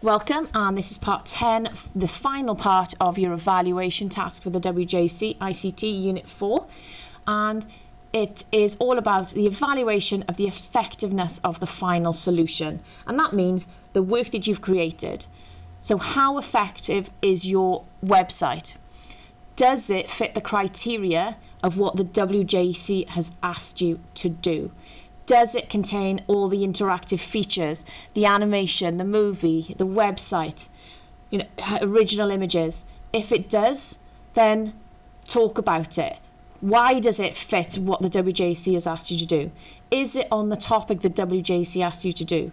Welcome, and this is part 10, the final part of your evaluation task for the WJEC ICT Unit 4. And it is all about the evaluation of the effectiveness of the final solution. And that means the work that you've created. So, how effective is your website? Does it fit the criteria of what the WJEC has asked you to do? Does it contain all the interactive features, the animation, the movie, the website, you know, original images? If it does, then talk about it. Why does it fit what the WJEC has asked you to do? Is it on the topic the WJEC asked you to do?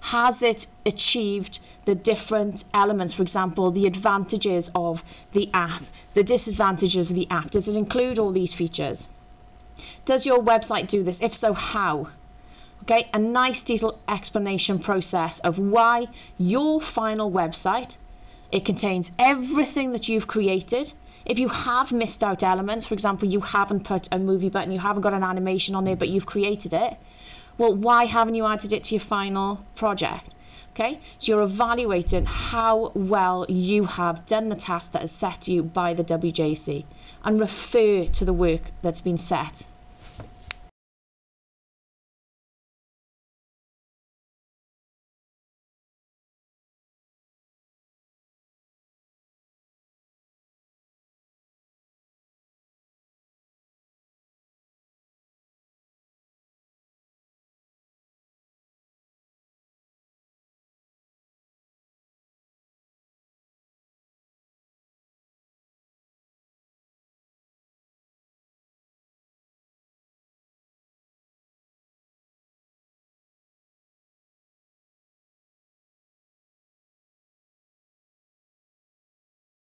Has it achieved the different elements, for example, the advantages of the app, the disadvantages of the app? Does it include all these features? Does your website do this? If so, how? Okay, a nice detailed explanation process of why your final website, it contains everything that you've created. If you have missed out elements, for example, you haven't put a movie button, you haven't got an animation on there, but you've created it, well, why haven't you added it to your final project? Okay, so you're evaluating how well you have done the task that is set to you by the WJEC and refer to the work that's been set